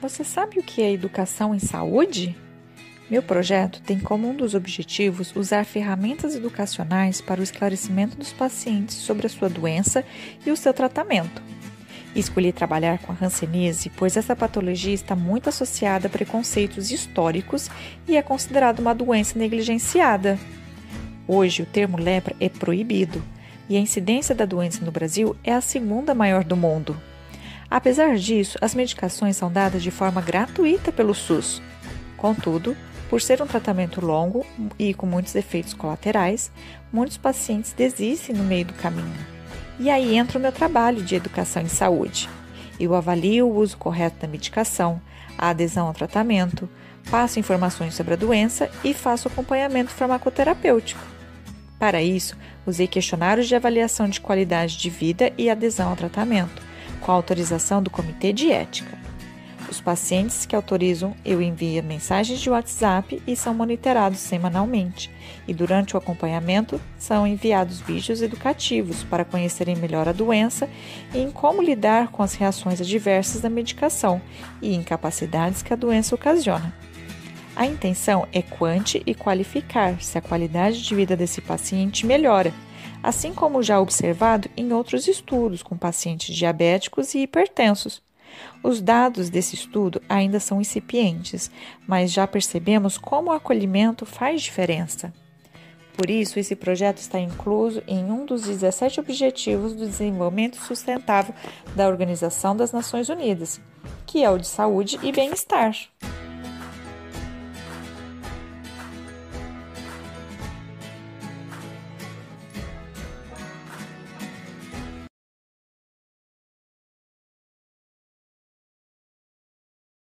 Você sabe o que é educação em saúde? Meu projeto tem como um dos objetivos usar ferramentas educacionais para o esclarecimento dos pacientes sobre a sua doença e o seu tratamento. Escolhi trabalhar com a hanseníase, pois essa patologia está muito associada a preconceitos históricos e é considerada uma doença negligenciada. Hoje, o termo lepra é proibido e a incidência da doença no Brasil é a segunda maior do mundo. Apesar disso, as medicações são dadas de forma gratuita pelo SUS. Contudo, por ser um tratamento longo e com muitos efeitos colaterais, muitos pacientes desistem no meio do caminho. E aí entra o meu trabalho de educação em saúde. Eu avalio o uso correto da medicação, a adesão ao tratamento, passo informações sobre a doença e faço acompanhamento farmacoterapêutico. Para isso, usei questionários de avaliação de qualidade de vida e adesão ao tratamento com autorização do Comitê de Ética. Os pacientes que autorizam, eu envio mensagens de WhatsApp e são monitorados semanalmente. E durante o acompanhamento, são enviados vídeos educativos para conhecerem melhor a doença e em como lidar com as reações adversas da medicação e incapacidades que a doença ocasiona. A intenção é quanti e qualificar se a qualidade de vida desse paciente melhora assim como já observado em outros estudos com pacientes diabéticos e hipertensos. Os dados desse estudo ainda são incipientes, mas já percebemos como o acolhimento faz diferença. Por isso, esse projeto está incluso em um dos 17 Objetivos do Desenvolvimento Sustentável da Organização das Nações Unidas, que é o de saúde e bem-estar.